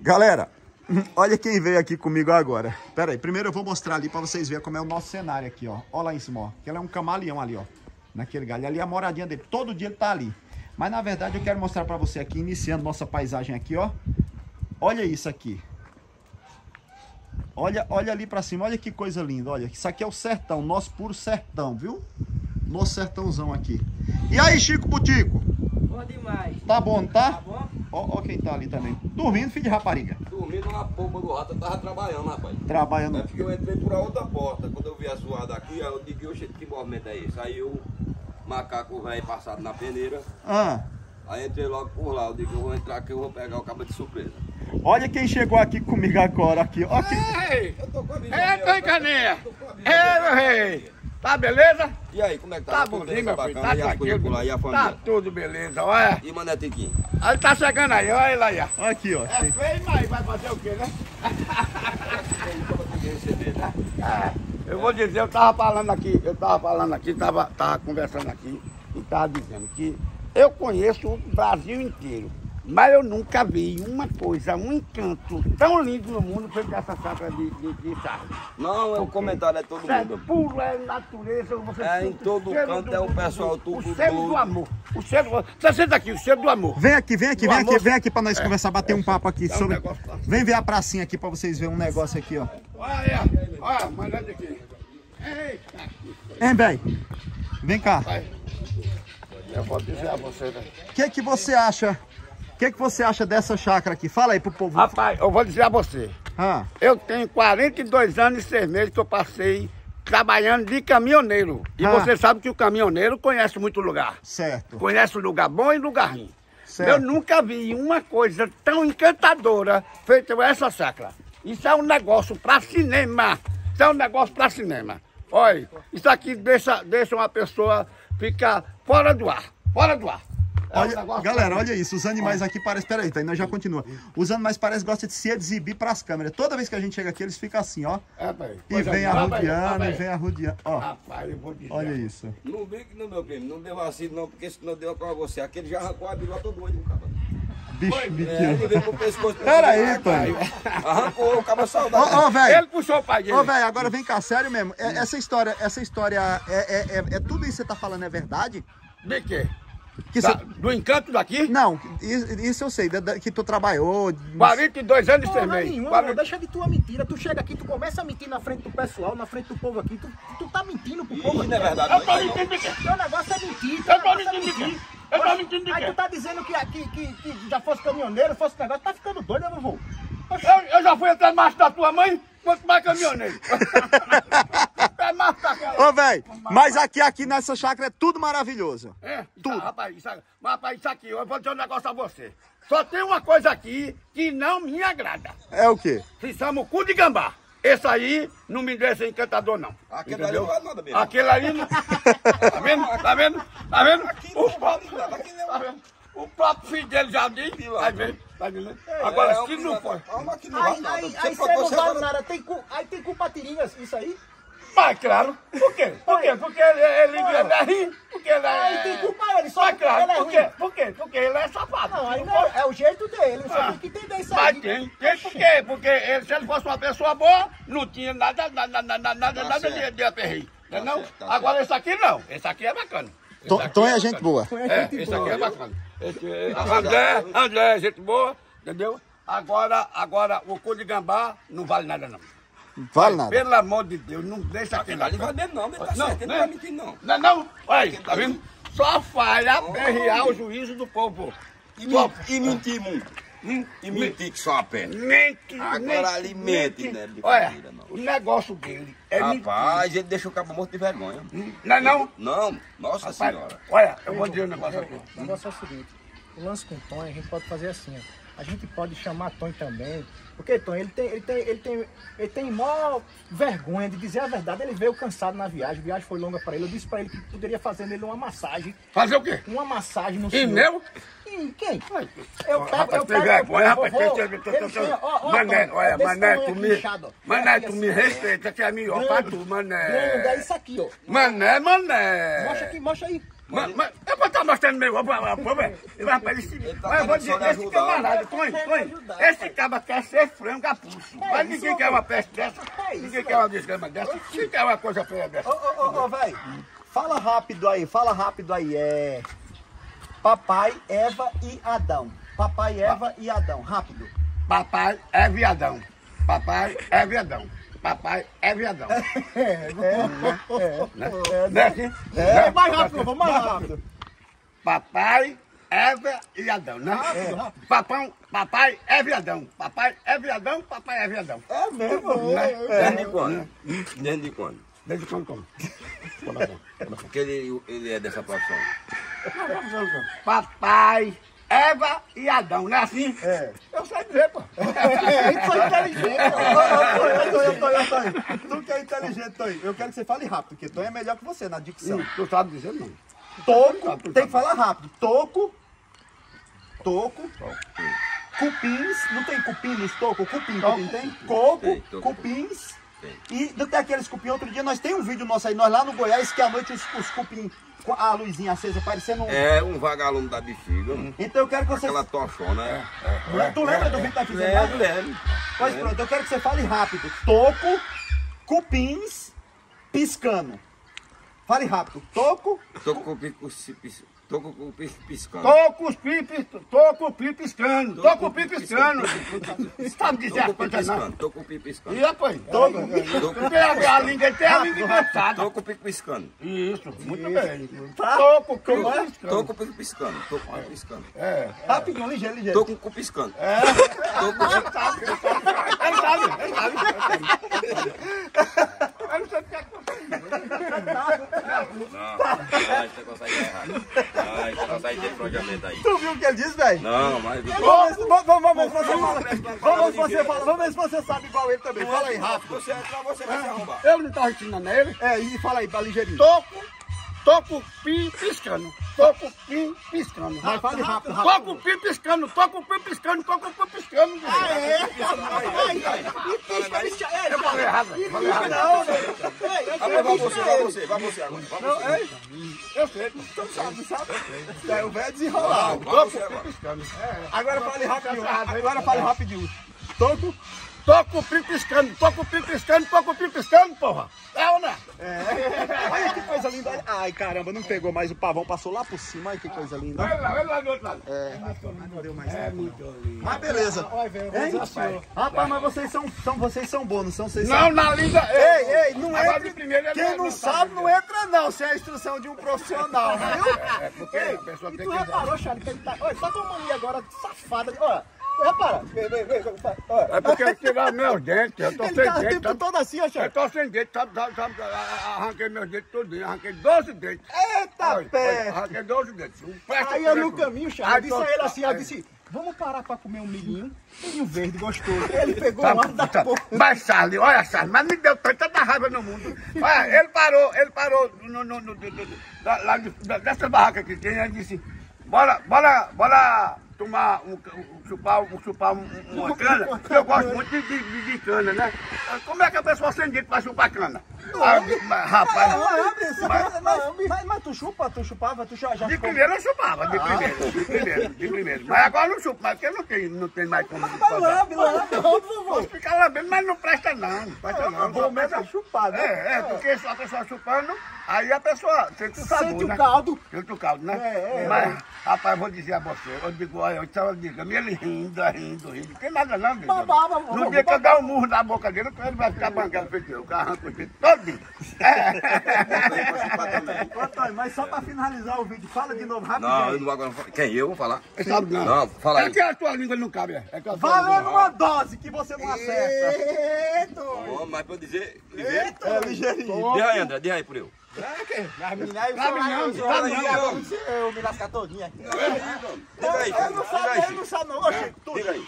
Galera, olha quem veio aqui comigo agora. Pera aí, primeiro eu vou mostrar ali pra vocês verem como é o nosso cenário aqui, ó. Olha lá em cima, ó. Ele é um camaleão ali, ó. Naquele galho. Ali é a moradinha dele. Todo dia ele tá ali. Mas na verdade eu quero mostrar pra você aqui, iniciando nossa paisagem aqui, ó. Olha isso aqui. Olha, olha ali pra cima, olha que coisa linda, olha. Isso aqui é o sertão, nosso puro sertão, viu? Nosso sertãozão aqui. E aí, Chico Butico? Demais. Tá bom, não tá? Tá bom? Ó, ó quem tá ali também. Dormindo, filho de rapariga. Dormindo na pomba do rato, eu tava trabalhando, rapaz. Trabalhando. É porque eu entrei por a outra porta. Quando eu vi a zoada aqui, eu digo, oxe, que movimento é esse? Aí o macaco velho passado na peneira. Ah, Aí entrei logo por lá. Eu digo, eu vou entrar aqui, eu vou pegar o cabo de surpresa. olha quem chegou aqui comigo agora. Aqui, ó. Aqui. Ei! Eu tô com a visão. Ei, minha, Tony? Caninha! Tô com a visão Ei, minha. Tá beleza? E aí, como é que tá? Tá Tudo bonzinho, beleza, meu filho. Tá E as coisas por lá, e a tranquilo. Tá família? tudo beleza, olha. E Mané Tiquinho? Aí tá chegando aí, olha ele aí, ó. Aqui, ó. É feio, mas vai fazer o quê, né? É, eu vou dizer, eu tava falando aqui, eu tava falando aqui, tava, tava conversando aqui e tava dizendo que eu conheço o Brasil inteiro, mas eu nunca vi uma coisa, um encanto tão lindo no mundo feito essa sacra de, de, de sarro. Não, é o comentário é todo Sério, mundo. puro é natureza. Você É, em todo canto do- é o do- pessoal do- tudo O cheiro do amor. O cheiro, você senta aqui, o cheiro do amor. Vem aqui, vem aqui, vem aqui, amor- vem aqui pra nós conversar, bater um papo aqui É um sobre. negócio. Vem ver a pracinha aqui pra vocês verem um negócio aqui, ó. Olha aí, ó. olha, mandando aqui. Eita, Hein, véi? Vem cá. vai. Eu vou dizer a você, né? O que que você acha? O que que você acha dessa chácara aqui? Fala aí pro povo. Rapaz, eu vou dizer a você. Ah, Eu tenho 42 anos e 6 meses que eu passei trabalhando de caminhoneiro. E Ah. você sabe que o caminhoneiro conhece muito lugar. certo. Conhece lugar bom e lugar ruim. Certo. Eu nunca vi uma coisa tão encantadora feita essa sacra. Isso é um negócio para cinema. Isso é um negócio para cinema. Olha, isso aqui deixa, deixa uma pessoa ficar fora do ar. Fora do ar. É Olha, galera, olha isso. Os animais aqui parecem. Peraí, tá? Nós já continua. Os animais parecem que gostam de se exibir pras câmeras. Toda vez que a gente chega aqui, eles ficam assim, ó. É, pai. E Coisa vem. Vai, arrodeando, vai. e vem arrodeando. Ó, Rapaz, eu vou dizer. olha isso. Não brinque no meu primo, não deu vacilo não, porque se não deu com você, aquele já arrancou a bigola todo doido, cara. Bicho, É, bicho. ele veio pro pescoço. Pera aí, Tony. Arrancou o cabo saudável. Ô, ô, velho. Ele puxou o pai dele. Ô, velho, agora vem cá, sério mesmo. É- essa história, essa história, é, é, é, é tudo isso que você tá falando é verdade? De quê? Que Da- você- do encanto daqui? Não, isso, isso eu sei, da- da- que tu trabalhou. 42 anos e 6 Porra meses. nenhuma, 40 mano, deixa de tua mentira. Tu chega aqui, tu começa a mentir na frente do pessoal, na frente do povo aqui. Tu, tu tá mentindo pro povo aqui. não é verdade. Eu tô mentindo de quê? Teu negócio é mentir. Eu tô negócio é mentindo de mentir. quê? Eu tô mentindo de Aí quê? tu tá dizendo que, que, que, que já fosse caminhoneiro, fosse negócio. Tá ficando doido, né, vovô? Eu, eu já fui até macho da tua mãe, quanto mais caminhoneiro. é. Ô, velho, mas aqui, aqui nessa chácara é tudo maravilhoso. É, Tudo. Isso, rapaz, isso, mas, rapaz, isso aqui, eu vou dizer um negócio a você. Só tem uma coisa aqui que não me agrada. É o quê? Se chama o cu de gambá. Esse aí não me deixa encantador, não. Aquele ali não vale nada mesmo. Aquele ali não. Tá vendo? Tá vendo? Tá vendo? Aqui não vale nada, aqui não. Tá vendo? O próprio filho dele já disse. Tá vendo? Tá vendo? É, Agora, é, se não for. Calma que não Aí, vale nada. aí, Você aí você não vale nada. Tem cu, aí tem culpa tirinhas, isso aí? Mas claro. Por quê? Por quê? Porque ele, ele, ele é rico. Porque ele é. Aí tem culpa ele, só Mas porque claro. ele é Por ruim. quê? Por quê? Porque ele é safado. Não, aí não é, é o jeito dele. Você Ah, tem que entender isso Mas aí. tem, tem por quê? Porque ele, se ele fosse uma pessoa boa, não tinha nada, nada, nada, nada, Tá nada de, certo. de aperreio. Tá não? certo, tá Agora esse aqui não. Esse aqui é bacana. Tom, aqui Tom é bacana. gente boa. É, esse aqui é bacana. Esse, é- André, André, é gente boa, entendeu? Agora, agora, o cu de gambá não vale nada não. Vale nada. Pelo amor de Deus, não deixa aquele Ali vai mesmo não, ele tá Não, certo, ele não né? vai mentir não. Não, não, olha aí, tá vendo? Só falha aperrear o juízo do povo. E, men- e mentir muito. E mentir que só a pé. Mente, Agora mente, ali mente, né, de Olha, família, não. o negócio dele é Rapaz, ele deixa o cabo morto de vergonha. mentir. Não é não? Não, nossa Rapaz, senhora. olha, eu vou dizer um negócio aqui. O negócio é o seguinte, o lance com o Tom, a gente pode fazer assim, ó. A gente pode chamar Tom também, porque Tom, ele tem, ele tem, ele tem, ele tem maior vergonha de dizer a verdade. Ele veio cansado na viagem, a viagem foi longa para ele. Eu disse para ele que poderia fazer nele uma massagem, Fazer o quê? uma massagem no E senhor. meu? Em quem? Eu pego, eu pego, vergonha, rapaz. Mané, olha, mané, tu aqui, me. Mané, tu assim, me respeita, que é melhor pra tu, Grande, é mané. isso aqui, ó. Mané, mané. Mostra aqui, mostra aí. Mas, mas eu vou estar mostrando meu pra se. Ele tá Mas eu vou dizer, esse camarada, Tony, Tony, esse cara quer ser frango a pulso. Mas ninguém quer uma peste dessa, ninguém quer uma desgrama dessa, ninguém quer uma coisa feia dessa. Ô, ô, ô, velho, fala rápido aí, fala rápido aí. É. Papai, Eva e Adão. Papai, Eva e Adão, rápido. Papai é viadão. Papai é viadão. Papai é viadão. É, Né? Não é assim? é, mais rápido, vamos mais rápido. Papai, Eva e Adão, né? Papão, papai é viadão. Papai é viadão, papai é viadão. É mesmo, Né? Desde quando? Desde quando? Desde quando como? Porque ele, ele é dessa profissão. Papai, Eva e Adão, não é assim? É. Eu dizer, pô. É, isso é inteligente. Eu tô, eu tô, eu tô. Tu que é inteligente, Tonho. Eu quero que você fale rápido, porque Tonho é melhor que você na dicção. Tu sabe dizer não. Toco, tem que falar rápido. Toco, toco, cupins, não tem cupim nos toco? Cupim, cupim tem? Coco, cupins. E tem aqueles cupim. Outro dia nós tem um vídeo nosso aí, nós lá no Goiás, que à noite os, os cupim com a luzinha acesa parecendo um. É um vagalume da bexiga. Então eu quero que você. Aquela tochona. É. Tu lembra do vídeo que nós fizemos? Lembro, lembro. Pois pronto, eu quero que você fale rápido. Toco, cupins, piscando. Fale rápido. Toco, Tô com o pico, pis- tô com o pico piscando. Tô com os pipis, tô com o pipi piscando, tô com o pipi piscando. Sabe dizer Tô as com o pico coisas não? piscando. Tô com o pico piscando. E rapaz, tô com Tô com- Tem a, língua, tem a língua engraçada. Tô com o pico piscando. Isso, muito bem. Tô com o pipi Tô piscando. com o pico piscando. Tô com o pico piscando. É. rapidinho, ligeiro, ligeiro. Tô com o cu piscando. Tô com o pico Ele sabe, ele sabe. Eu não sei o que é que Não, ai, você consegue errado. Ai, ter planejamento aí. Tu viu o que ele disse, velho? Não, mas. Vamos, ver se você fala. Vamos ver se você fala. Vamos ver se você sabe igual ele também. Fala aí rápido. Você, pra você vai se arrombar. Eu não tava ensinando ele. É, e fala aí, pra ligeirinho. Tô com, tô com o pi piscando. Tô com o pi piscando. Mas fale rápido, rápido. com o pi piscando, tô com o pi piscando, tô com o pi piscando. Eu falei errado. eu falei errado. Não, Agora vai você, vai você, vai você agora. Vai você. Eu sei. sabe, sabe? É o velho desenrolado. Vai você agora. Agora fale rapidinho. Agora fale rapidinho. Toco. Tô com o pi piscando, tô com o pi piscando, tô com o pi piscando, porra. É ou não? Olha que coisa linda. Ai, caramba, não pegou mais o pavão, passou lá por cima. Olha que coisa linda. Olha lá, olha lá do outro lado. Não deu mais tempo. Mas beleza. Olha, velho, ó. Rapaz, mas vocês são, são, vocês são bons, não são? Vocês Não, são... na língua. Ei, ei, não entra. primeiro, Quem não sabe, não entra não. Se é a instrução de um profissional, viu? É porque a pessoa E tem tu que. reparou, Charlie, que ele tá. Olha, tá com uma mania agora safada. Olha, repara. Vem, vem, vem. É porque eu tirar meus dentes, eu tô Ele sem tá o dentes. tempo todo assim, ó, Eu Charlie. tô sem dentes, sabe, sabe, sabe, arranquei meus dentes todinho, arranquei 12 dentes. Eita Olha, pé! Arranquei 12 dentes. Um presta Aí eu no caminho, Charlie, eu disse Aí a ele tô- assim, eu disse, vamos parar pra comer um milhinho. Milhinho verde, gostoso. Ele pegou um Sabe, ar da sabe, porra. Mas, Charlie, olha, Charlie, mas me deu tanta raiva no mundo. Olha, ele parou, ele parou no, no, no, no- no- lá, lá dessa barraca que tem, ele disse, bora, bora, bora tomar um, chupar, um, chupar um- uma cana, porque eu gosto muito de, de, de- cana, né? Como é que a pessoa dente vai chupar cana? Ah, mas, rapaz, Mas, mas, mas, mas tu chupa, tu chupava, tu já, já de ficou- primeiro eu chupava, de primeiro, de primeiro, de primeiro. Mas agora não chupo, mais, porque não tem, não tem mais como Mas fazer. lambe, lambe, por favor. Posso ficar lambendo, mas não presta não, não presta não. Bom mesmo é chupar, né? É, é, porque se a pessoa chupando, aí a pessoa sente o sabor, Sente né? o caldo. Sente o caldo, né? É, é, Mas, rapaz, vou dizer a você, eu digo, olha, eu estava dizendo, ele rindo, rindo, rindo, não tem nada não, bicho. No dia que eu dar um murro na boca dele, ele vai ficar feito eu, que eu arranco os Antônio, mas só pra finalizar o vídeo, fala de novo, Não, eu rapidinho. não vou agora. Quem? Eu vou falar? Sabe não? Não, fala É aí. que a tua língua não cabe, é. é que a Valendo uma dose que você não acerta. Eita! Ó, mas pra eu dizer. Dizer? É ligeirinho. Diz aí, André, diz aí por eu. As meninas aí, não, não. eu me lascar todinha. Aí, Ele não sabe, ele não sabe não. Chico, tu. Diga aí.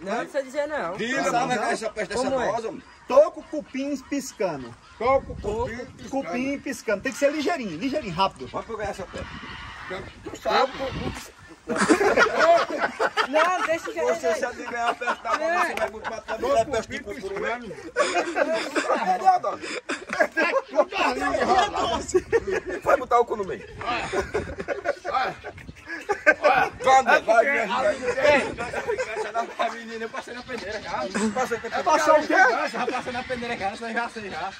Não precisa dizer não. Diga é que é essa peste dessa é? rosa, homem. Toco cupins piscando. Toco, cupim, Cupim piscando. Tem que ser ligeirinho, ligeirinho, rápido. Vamos pegar essa peste. tu sabe. Não, deixa que Você se ele. adivinhar a peste da boca, você vai botar também da peste de purpurina. piscando. É, Adão. Vai botar o cu no meio. Olha, Vai, vai, a vai. A menina, eu passei na peneira, cara. Passou o quê? Já passei na peneira, cara, você já sei já.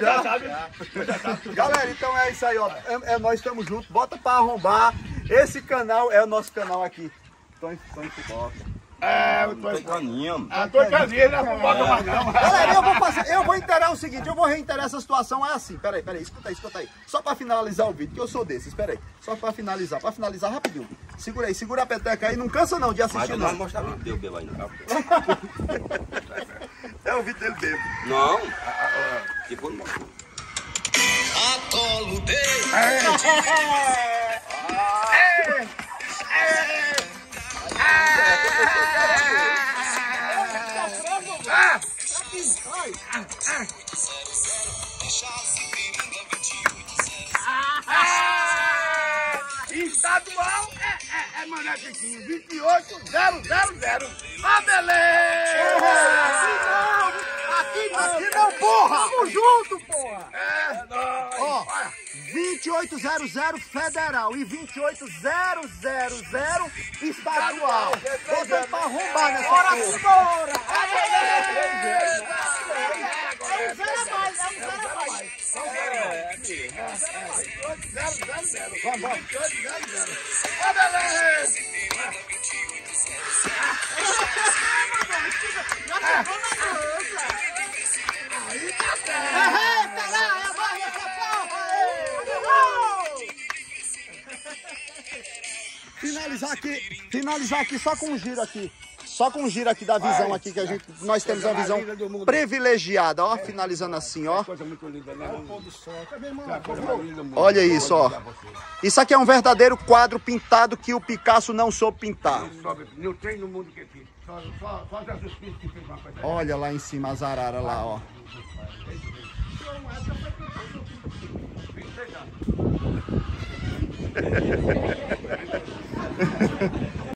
Já sabe. Galera, então é isso aí, ó. É, é, nós estamos juntos. Bota pra arrombar. Esse canal é o nosso canal aqui. Tony, Tony Futebol. é, eu tô... Tem caninho. Ah, tô caninha, não bota mais não. Galera, eu vou fazer, eu vou interar o seguinte, eu vou reiterar essa situação, é assim, peraí, peraí, escuta aí, escuta aí. Só pra finalizar o vídeo, que eu sou desses, peraí. Só pra finalizar, pra finalizar rapidinho. Segura aí, segura a peteca aí, não cansa não de Mas assistir eu não não. vou mostrar o vídeo dele aí, não. É o vídeo dele bebo. Não. Tipo, não. Estadual Mané Piquinho, 28000. Ah, beleza! Aqui não, aqui não, porra! Tamo junto, porra! É nóis! Ó, 2800 federal e 28000 estadual. Bota pra arrombar nessa Bora, porra. simbora! Ah, beleza! Eita lá, é a barra essa porra! Finalizar aqui, finalizar aqui só com um giro aqui. Só com um giro aqui da visão aqui que a gente, nós temos uma visão privilegiada, ó, finalizando assim, ó. Coisa muito linda, né? Olha isso, ó. Isso aqui é um verdadeiro quadro pintado que o Picasso não soube pintar. Sobe, não tem no mundo que aqui. Só, só, só Jesus Cristo que fez uma coisa. Olha lá em cima as araras lá, ó.